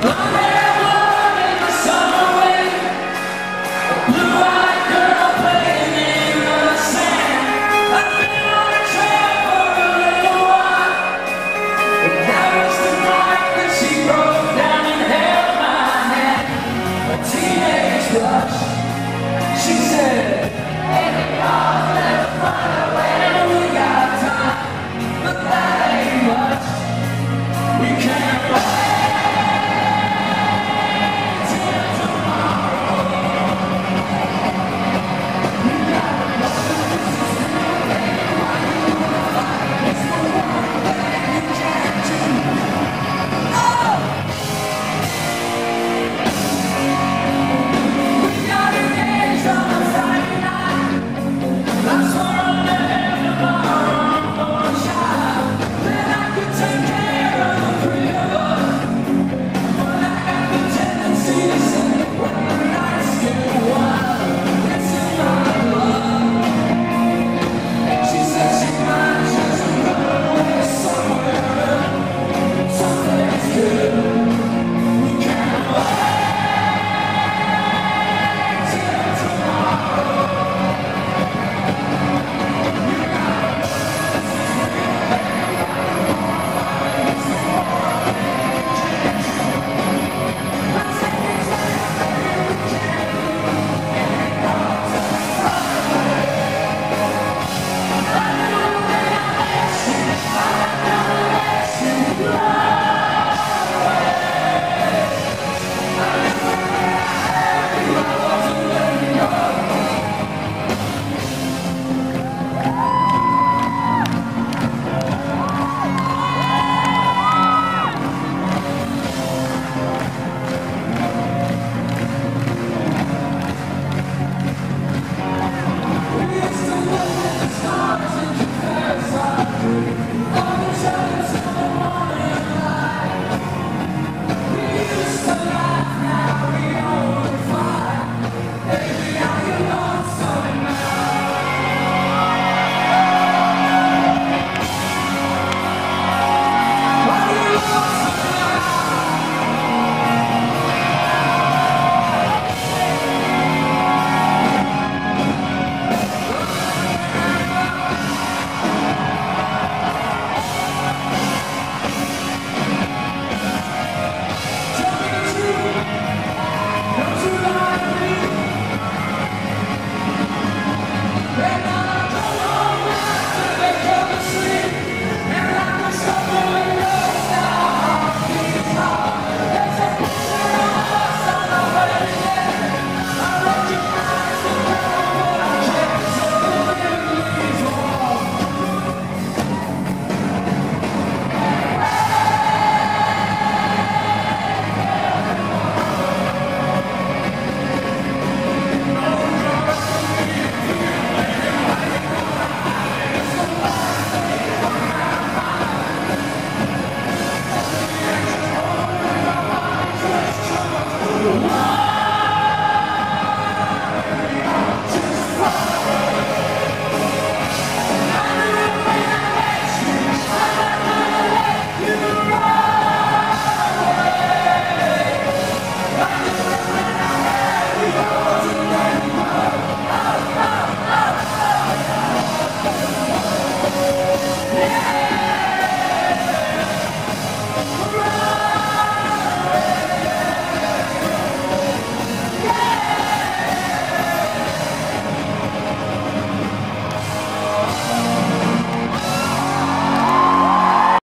Oh!